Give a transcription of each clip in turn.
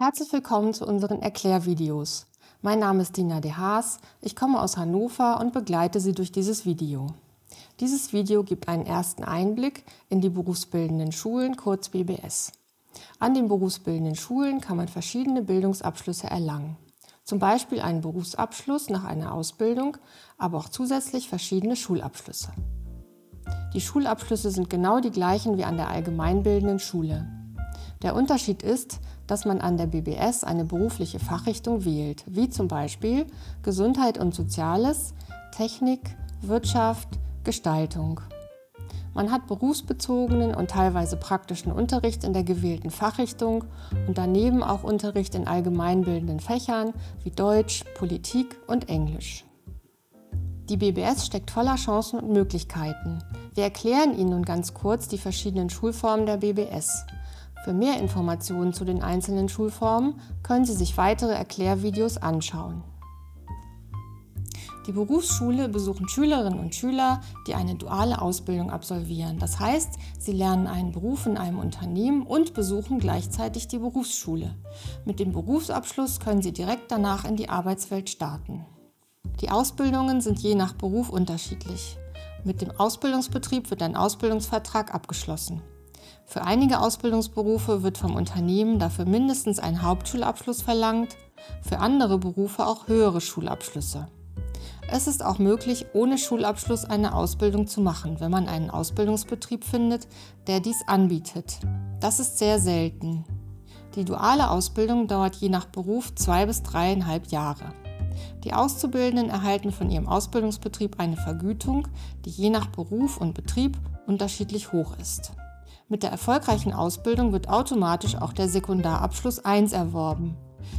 Herzlich willkommen zu unseren Erklärvideos. Mein Name ist Dina De Haas, ich komme aus Hannover und begleite Sie durch dieses Video. Dieses Video gibt einen ersten Einblick in die berufsbildenden Schulen, kurz BBS. An den berufsbildenden Schulen kann man verschiedene Bildungsabschlüsse erlangen. Zum Beispiel einen Berufsabschluss nach einer Ausbildung, aber auch zusätzlich verschiedene Schulabschlüsse. Die Schulabschlüsse sind genau die gleichen wie an der allgemeinbildenden Schule. Der Unterschied ist, dass man an der BBS eine berufliche Fachrichtung wählt, wie zum Beispiel Gesundheit und Soziales, Technik, Wirtschaft, Gestaltung. Man hat berufsbezogenen und teilweise praktischen Unterricht in der gewählten Fachrichtung und daneben auch Unterricht in allgemeinbildenden Fächern wie Deutsch, Politik und Englisch. Die BBS steckt voller Chancen und Möglichkeiten. Wir erklären Ihnen nun ganz kurz die verschiedenen Schulformen der BBS. Für mehr Informationen zu den einzelnen Schulformen können Sie sich weitere Erklärvideos anschauen. Die Berufsschule besuchen Schülerinnen und Schüler, die eine duale Ausbildung absolvieren. Das heißt, sie lernen einen Beruf in einem Unternehmen und besuchen gleichzeitig die Berufsschule. Mit dem Berufsabschluss können sie direkt danach in die Arbeitswelt starten. Die Ausbildungen sind je nach Beruf unterschiedlich. Mit dem Ausbildungsbetrieb wird ein Ausbildungsvertrag abgeschlossen. Für einige Ausbildungsberufe wird vom Unternehmen dafür mindestens ein Hauptschulabschluss verlangt, für andere Berufe auch höhere Schulabschlüsse. Es ist auch möglich, ohne Schulabschluss eine Ausbildung zu machen, wenn man einen Ausbildungsbetrieb findet, der dies anbietet. Das ist sehr selten. Die duale Ausbildung dauert je nach Beruf zwei bis dreieinhalb Jahre. Die Auszubildenden erhalten von ihrem Ausbildungsbetrieb eine Vergütung, die je nach Beruf und Betrieb unterschiedlich hoch ist. Mit der erfolgreichen Ausbildung wird automatisch auch der Sekundarabschluss 1 erworben.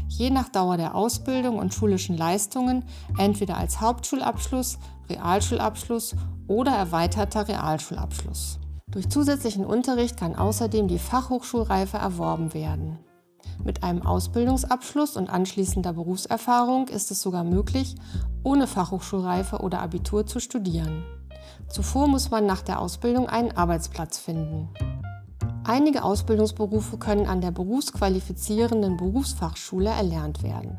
Je nach Dauer der Ausbildung und schulischen Leistungen entweder als Hauptschulabschluss, Realschulabschluss oder erweiterter Realschulabschluss. Durch zusätzlichen Unterricht kann außerdem die Fachhochschulreife erworben werden. Mit einem Ausbildungsabschluss und anschließender Berufserfahrung ist es sogar möglich, ohne Fachhochschulreife oder Abitur zu studieren. Zuvor muss man nach der Ausbildung einen Arbeitsplatz finden. Einige Ausbildungsberufe können an der berufsqualifizierenden Berufsfachschule erlernt werden.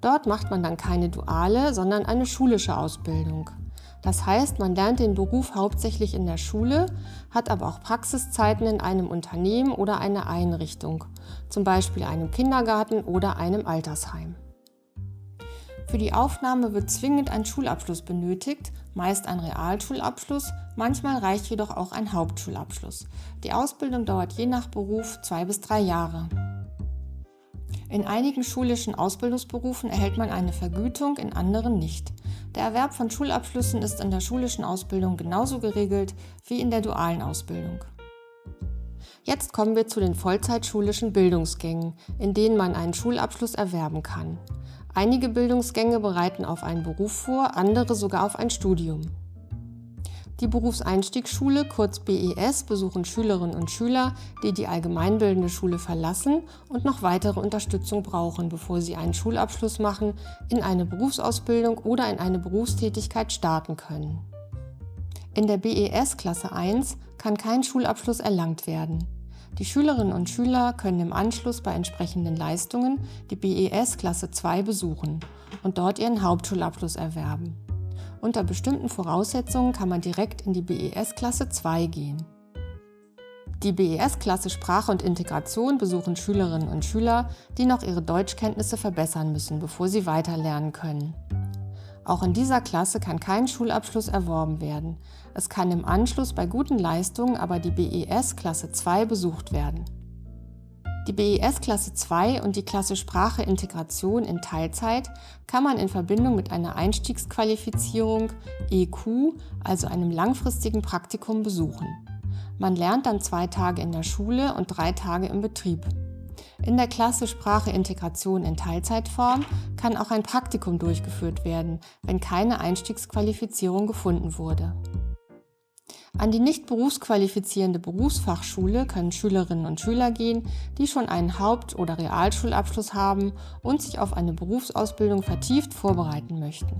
Dort macht man dann keine duale, sondern eine schulische Ausbildung. Das heißt, man lernt den Beruf hauptsächlich in der Schule, hat aber auch Praxiszeiten in einem Unternehmen oder einer Einrichtung, zum Beispiel einem Kindergarten oder einem Altersheim. Für die Aufnahme wird zwingend ein Schulabschluss benötigt, meist ein Realschulabschluss, manchmal reicht jedoch auch ein Hauptschulabschluss. Die Ausbildung dauert je nach Beruf zwei bis drei Jahre. In einigen schulischen Ausbildungsberufen erhält man eine Vergütung, in anderen nicht. Der Erwerb von Schulabschlüssen ist in der schulischen Ausbildung genauso geregelt wie in der dualen Ausbildung. Jetzt kommen wir zu den Vollzeitschulischen Bildungsgängen, in denen man einen Schulabschluss erwerben kann. Einige Bildungsgänge bereiten auf einen Beruf vor, andere sogar auf ein Studium. Die Berufseinstiegsschule, kurz BES, besuchen Schülerinnen und Schüler, die die allgemeinbildende Schule verlassen und noch weitere Unterstützung brauchen, bevor sie einen Schulabschluss machen, in eine Berufsausbildung oder in eine Berufstätigkeit starten können. In der BES Klasse 1 kann kein Schulabschluss erlangt werden. Die Schülerinnen und Schüler können im Anschluss bei entsprechenden Leistungen die BES Klasse 2 besuchen und dort ihren Hauptschulabschluss erwerben. Unter bestimmten Voraussetzungen kann man direkt in die BES Klasse 2 gehen. Die BES-Klasse Sprache und Integration besuchen Schülerinnen und Schüler, die noch ihre Deutschkenntnisse verbessern müssen, bevor sie weiter lernen können. Auch in dieser Klasse kann kein Schulabschluss erworben werden. Es kann im Anschluss bei guten Leistungen aber die BES Klasse 2 besucht werden. Die BES Klasse 2 und die Klasse Sprache Integration in Teilzeit kann man in Verbindung mit einer Einstiegsqualifizierung EQ, also einem langfristigen Praktikum, besuchen. Man lernt dann zwei Tage in der Schule und drei Tage im Betrieb. In der Klasse Sprache Integration in Teilzeitform kann auch ein Praktikum durchgeführt werden, wenn keine Einstiegsqualifizierung gefunden wurde. An die nicht berufsqualifizierende Berufsfachschule können Schülerinnen und Schüler gehen, die schon einen Haupt- oder Realschulabschluss haben und sich auf eine Berufsausbildung vertieft vorbereiten möchten.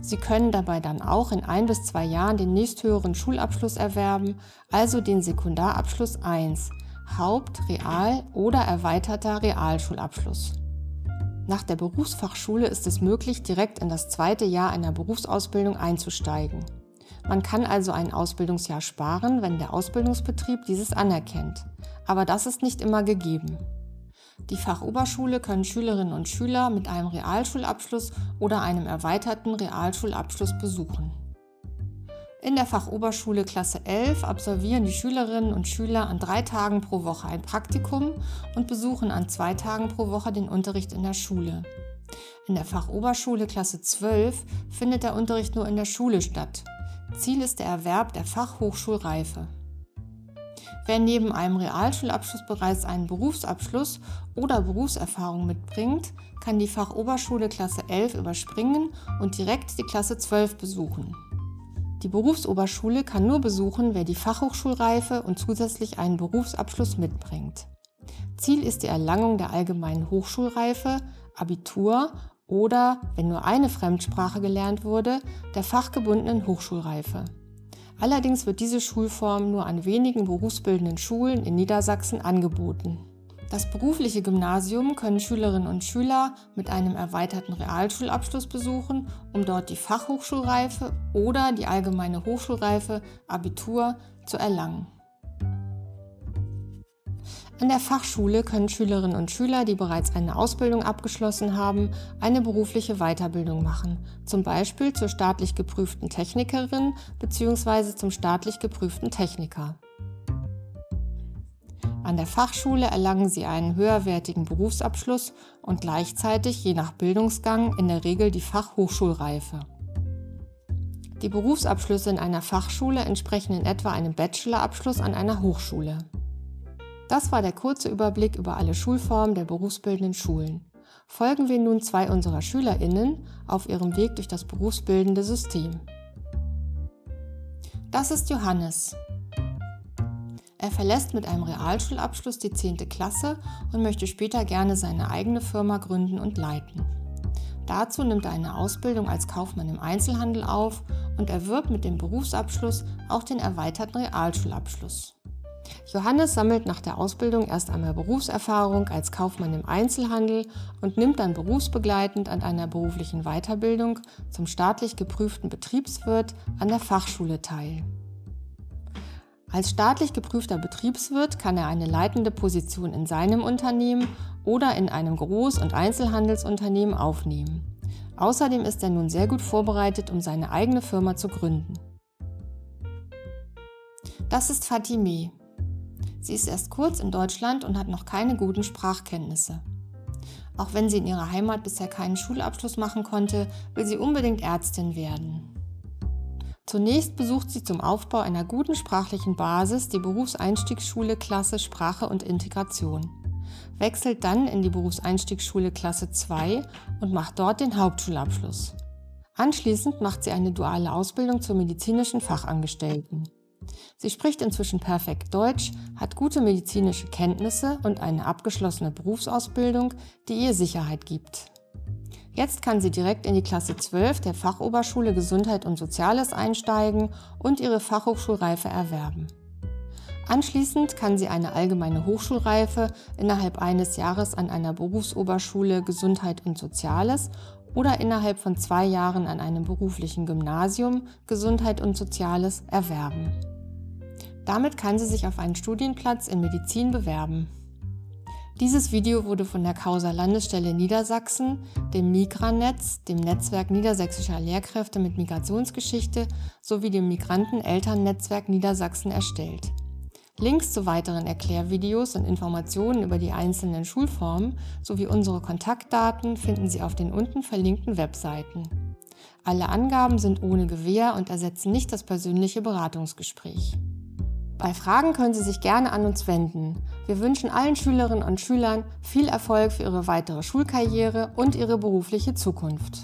Sie können dabei dann auch in ein bis zwei Jahren den nächsthöheren Schulabschluss erwerben, also den Sekundarabschluss 1, Haupt-, Real- oder erweiterter Realschulabschluss. Nach der Berufsfachschule ist es möglich, direkt in das zweite Jahr einer Berufsausbildung einzusteigen. Man kann also ein Ausbildungsjahr sparen, wenn der Ausbildungsbetrieb dieses anerkennt. Aber das ist nicht immer gegeben. Die Fachoberschule können Schülerinnen und Schüler mit einem Realschulabschluss oder einem erweiterten Realschulabschluss besuchen. In der Fachoberschule Klasse 11 absolvieren die Schülerinnen und Schüler an drei Tagen pro Woche ein Praktikum und besuchen an zwei Tagen pro Woche den Unterricht in der Schule. In der Fachoberschule Klasse 12 findet der Unterricht nur in der Schule statt. Ziel ist der Erwerb der Fachhochschulreife. Wer neben einem Realschulabschluss bereits einen Berufsabschluss oder Berufserfahrung mitbringt, kann die Fachoberschule Klasse 11 überspringen und direkt die Klasse 12 besuchen. Die Berufsoberschule kann nur besuchen, wer die Fachhochschulreife und zusätzlich einen Berufsabschluss mitbringt. Ziel ist die Erlangung der allgemeinen Hochschulreife, Abitur oder, wenn nur eine Fremdsprache gelernt wurde, der fachgebundenen Hochschulreife. Allerdings wird diese Schulform nur an wenigen berufsbildenden Schulen in Niedersachsen angeboten. Das berufliche Gymnasium können Schülerinnen und Schüler mit einem erweiterten Realschulabschluss besuchen, um dort die Fachhochschulreife oder die allgemeine Hochschulreife Abitur zu erlangen. An der Fachschule können Schülerinnen und Schüler, die bereits eine Ausbildung abgeschlossen haben, eine berufliche Weiterbildung machen, zum Beispiel zur staatlich geprüften Technikerin bzw. zum staatlich geprüften Techniker. An der Fachschule erlangen sie einen höherwertigen Berufsabschluss und gleichzeitig je nach Bildungsgang in der Regel die Fachhochschulreife. Die Berufsabschlüsse in einer Fachschule entsprechen in etwa einem Bachelorabschluss an einer Hochschule. Das war der kurze Überblick über alle Schulformen der berufsbildenden Schulen. Folgen wir nun zwei unserer Schülerinnen auf ihrem Weg durch das berufsbildende System. Das ist Johannes. Er verlässt mit einem Realschulabschluss die 10. Klasse und möchte später gerne seine eigene Firma gründen und leiten. Dazu nimmt er eine Ausbildung als Kaufmann im Einzelhandel auf und erwirbt mit dem Berufsabschluss auch den erweiterten Realschulabschluss. Johannes sammelt nach der Ausbildung erst einmal Berufserfahrung als Kaufmann im Einzelhandel und nimmt dann berufsbegleitend an einer beruflichen Weiterbildung zum staatlich geprüften Betriebswirt an der Fachschule teil. Als staatlich geprüfter Betriebswirt kann er eine leitende Position in seinem Unternehmen oder in einem Groß- und Einzelhandelsunternehmen aufnehmen. Außerdem ist er nun sehr gut vorbereitet, um seine eigene Firma zu gründen. Das ist Fatime. Sie ist erst kurz in Deutschland und hat noch keine guten Sprachkenntnisse. Auch wenn sie in ihrer Heimat bisher keinen Schulabschluss machen konnte, will sie unbedingt Ärztin werden. Zunächst besucht sie zum Aufbau einer guten sprachlichen Basis die Berufseinstiegsschule Klasse Sprache und Integration, wechselt dann in die Berufseinstiegsschule Klasse 2 und macht dort den Hauptschulabschluss. Anschließend macht sie eine duale Ausbildung zur medizinischen Fachangestellten. Sie spricht inzwischen perfekt Deutsch, hat gute medizinische Kenntnisse und eine abgeschlossene Berufsausbildung, die ihr Sicherheit gibt. Jetzt kann sie direkt in die Klasse 12 der Fachoberschule Gesundheit und Soziales einsteigen und ihre Fachhochschulreife erwerben. Anschließend kann sie eine allgemeine Hochschulreife innerhalb eines Jahres an einer Berufsoberschule Gesundheit und Soziales oder innerhalb von zwei Jahren an einem beruflichen Gymnasium Gesundheit und Soziales erwerben. Damit kann sie sich auf einen Studienplatz in Medizin bewerben. Dieses Video wurde von der Causa Landesstelle Niedersachsen, dem Migranetz, dem Netzwerk niedersächsischer Lehrkräfte mit Migrationsgeschichte sowie dem Migranten-Elternnetzwerk Niedersachsen erstellt. Links zu weiteren Erklärvideos und Informationen über die einzelnen Schulformen sowie unsere Kontaktdaten finden Sie auf den unten verlinkten Webseiten. Alle Angaben sind ohne Gewähr und ersetzen nicht das persönliche Beratungsgespräch. Bei Fragen können Sie sich gerne an uns wenden. Wir wünschen allen Schülerinnen und Schülern viel Erfolg für ihre weitere Schulkarriere und ihre berufliche Zukunft.